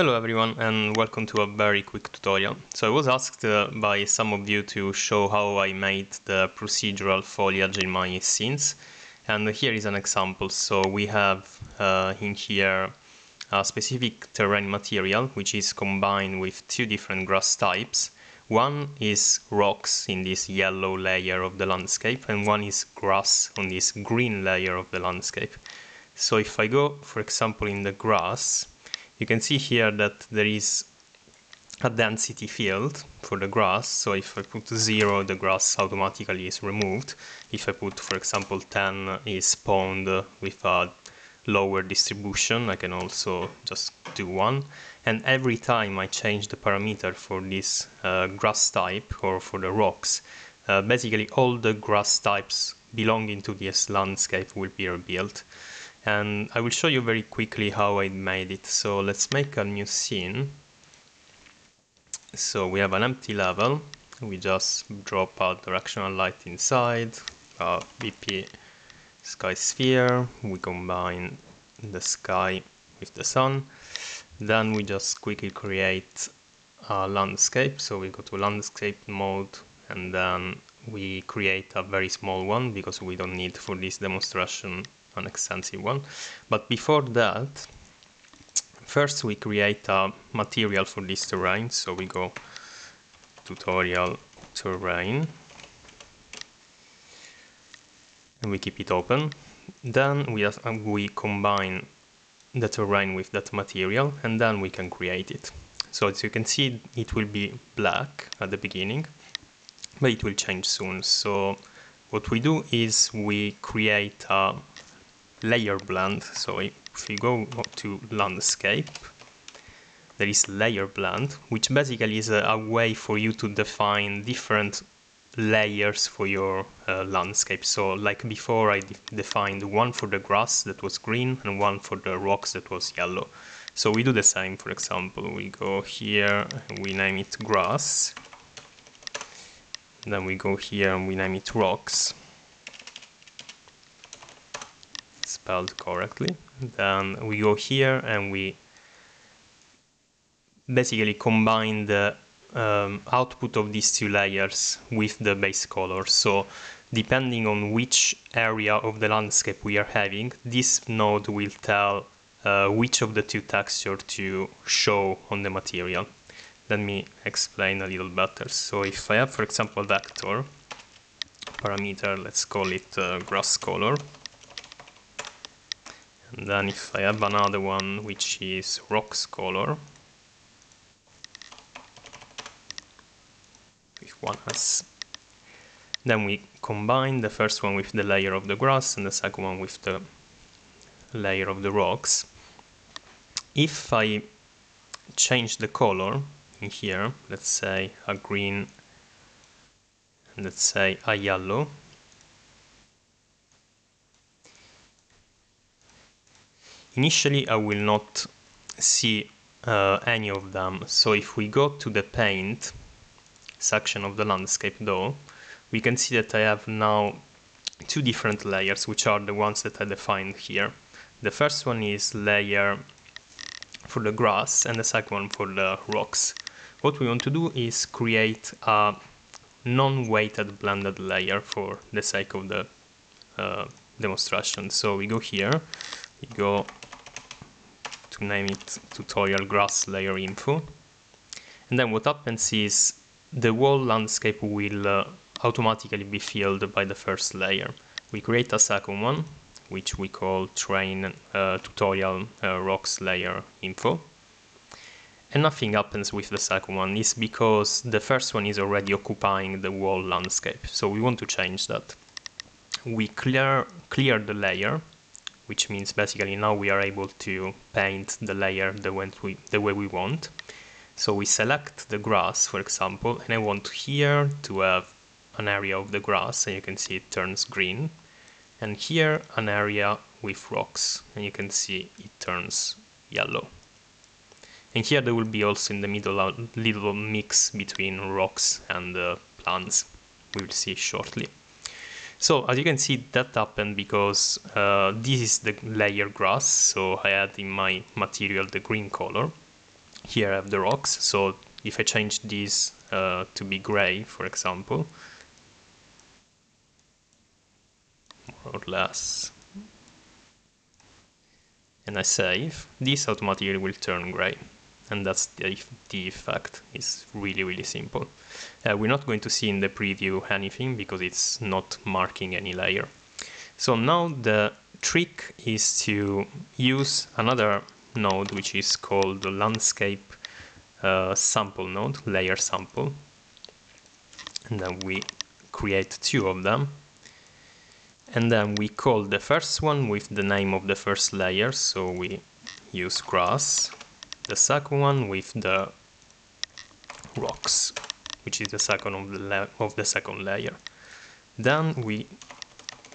Hello everyone and welcome to a very quick tutorial. So I was asked uh, by some of you to show how I made the procedural foliage in my scenes and here is an example. So we have uh, in here a specific terrain material which is combined with two different grass types. One is rocks in this yellow layer of the landscape and one is grass on this green layer of the landscape. So if I go for example in the grass you can see here that there is a density field for the grass. So if I put 0 the grass automatically is removed. If I put for example 10 is spawned with a lower distribution I can also just do 1 and every time I change the parameter for this uh, grass type or for the rocks uh, basically all the grass types belonging to this landscape will be rebuilt and I will show you very quickly how I made it. So let's make a new scene. So we have an empty level. We just drop a directional light inside, a BP sky sphere. We combine the sky with the sun. Then we just quickly create a landscape. So we go to landscape mode and then we create a very small one because we don't need for this demonstration an extensive one. But before that, first we create a material for this terrain. So we go tutorial terrain and we keep it open. Then we, um, we combine the terrain with that material and then we can create it. So as you can see it will be black at the beginning but it will change soon. So what we do is we create a layer blend. So if you go to landscape, there is layer blend, which basically is a, a way for you to define different layers for your uh, landscape. So like before I de defined one for the grass that was green and one for the rocks that was yellow. So we do the same, for example, we go here we name it grass. Then we go here and we name it rocks. Spelled correctly. Then we go here and we basically combine the um, output of these two layers with the base color. So depending on which area of the landscape we are having, this node will tell uh, which of the two texture to show on the material. Let me explain a little better. So if I have, for example, vector parameter, let's call it uh, grass color, and then if I have another one which is rocks color. With one S then we combine the first one with the layer of the grass and the second one with the layer of the rocks. If I change the color in here let's say a green and let's say a yellow Initially I will not see uh, any of them, so if we go to the paint section of the landscape though, we can see that I have now two different layers, which are the ones that I defined here. The first one is layer for the grass and the second one for the rocks. What we want to do is create a non-weighted blended layer for the sake of the uh, demonstration. So we go here, we go name it tutorial grass layer info. And then what happens is the whole landscape will uh, automatically be filled by the first layer. We create a second one, which we call train uh, tutorial uh, rocks layer info. And nothing happens with the second one, is because the first one is already occupying the whole landscape. So we want to change that. We clear, clear the layer which means basically now we are able to paint the layer the way we, the way we want. So we select the grass, for example, and I want here to have an area of the grass, and you can see it turns green, and here an area with rocks, and you can see it turns yellow. And here there will be also in the middle a little mix between rocks and uh, plants. We will see shortly. So as you can see that happened because uh, this is the layer grass, so I had in my material the green color. here I have the rocks. So if I change this uh, to be gray, for example, more or less, and I save, this automatically will turn gray. And that's the, the effect. It's really, really simple. Uh, we're not going to see in the preview anything because it's not marking any layer. So now the trick is to use another node which is called the landscape uh, sample node, layer sample. And then we create two of them. And then we call the first one with the name of the first layer, so we use grass. The second one with the rocks, which is the second of the, of the second layer. Then we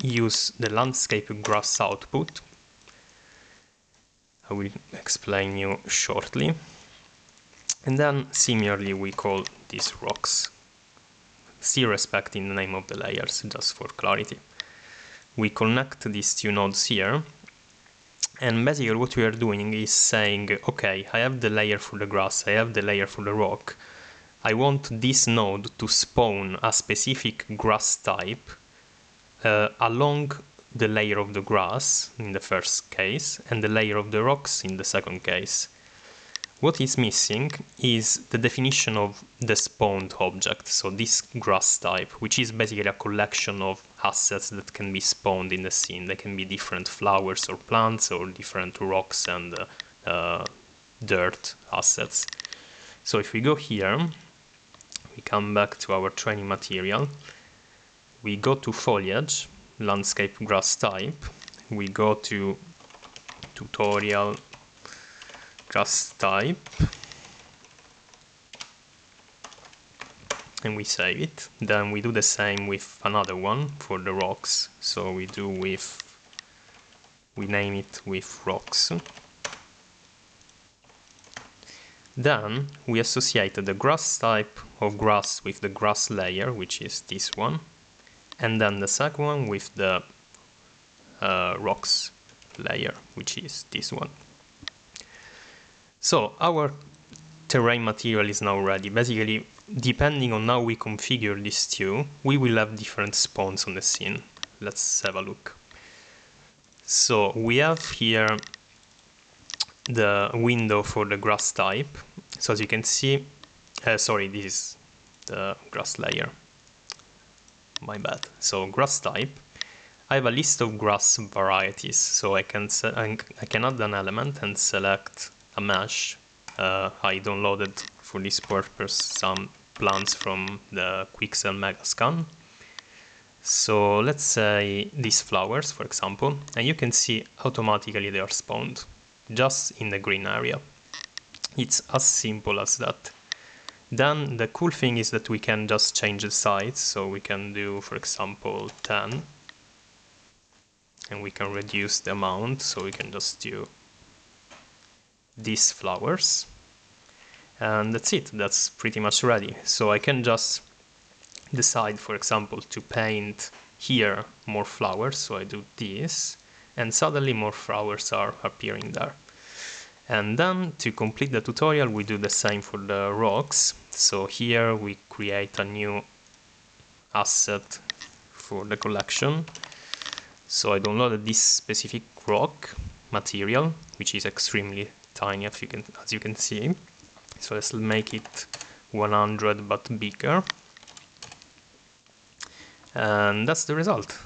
use the landscape grass output. I will explain you shortly. And then similarly we call these rocks, still respecting the name of the layers just for clarity. We connect these two nodes here and basically what we are doing is saying okay I have the layer for the grass, I have the layer for the rock I want this node to spawn a specific grass type uh, along the layer of the grass in the first case and the layer of the rocks in the second case. What is missing is the definition of the spawned object, so this grass type, which is basically a collection of assets that can be spawned in the scene. They can be different flowers or plants or different rocks and uh, uh, dirt assets. So if we go here, we come back to our terrain material, we go to foliage, landscape grass type, we go to tutorial grass type, and we save it. Then we do the same with another one for the rocks. So we do with, we name it with rocks. Then we associated the grass type of grass with the grass layer, which is this one, and then the second one with the uh, rocks layer, which is this one. So our terrain material is now ready. Basically, depending on how we configure these two, we will have different spawns on the scene. Let's have a look. So we have here the window for the grass type. So as you can see, uh, sorry, this is the grass layer. My bad. So grass type. I have a list of grass varieties, so I can I can add an element and select a mesh. Uh, I downloaded for this purpose some plants from the Quixel Megascan. So let's say these flowers, for example, and you can see automatically they are spawned just in the green area. It's as simple as that. Then the cool thing is that we can just change the size, so we can do, for example, 10, and we can reduce the amount, so we can just do these flowers, and that's it, that's pretty much ready. So I can just decide, for example, to paint here more flowers, so I do this, and suddenly more flowers are appearing there. And then to complete the tutorial we do the same for the rocks. So here we create a new asset for the collection. So I downloaded this specific rock material, which is extremely tiny as you can, as you can see. So let's make it 100 but bigger. And that's the result.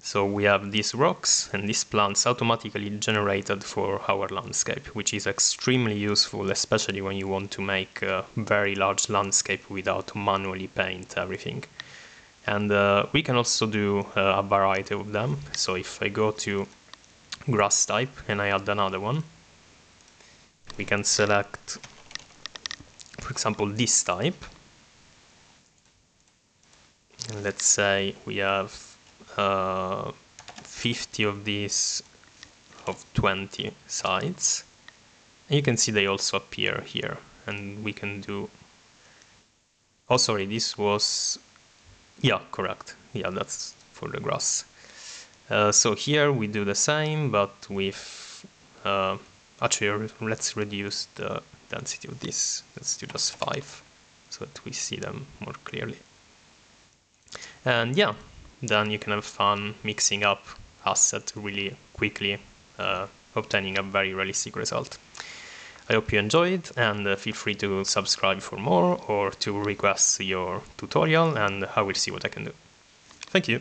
So we have these rocks and these plants automatically generated for our landscape, which is extremely useful, especially when you want to make a very large landscape without manually paint everything. And uh, we can also do uh, a variety of them. So if I go to grass type and I add another one, we can select, for example, this type. And let's say we have uh, 50 of these of 20 sides. And you can see they also appear here and we can do oh sorry this was yeah correct yeah that's for the grass uh, so here we do the same but with uh, actually let's reduce the density of this let's do just 5 so that we see them more clearly and yeah then you can have fun mixing up assets really quickly uh, obtaining a very realistic result I hope you enjoyed and uh, feel free to subscribe for more or to request your tutorial and I will see what I can do. Thank you.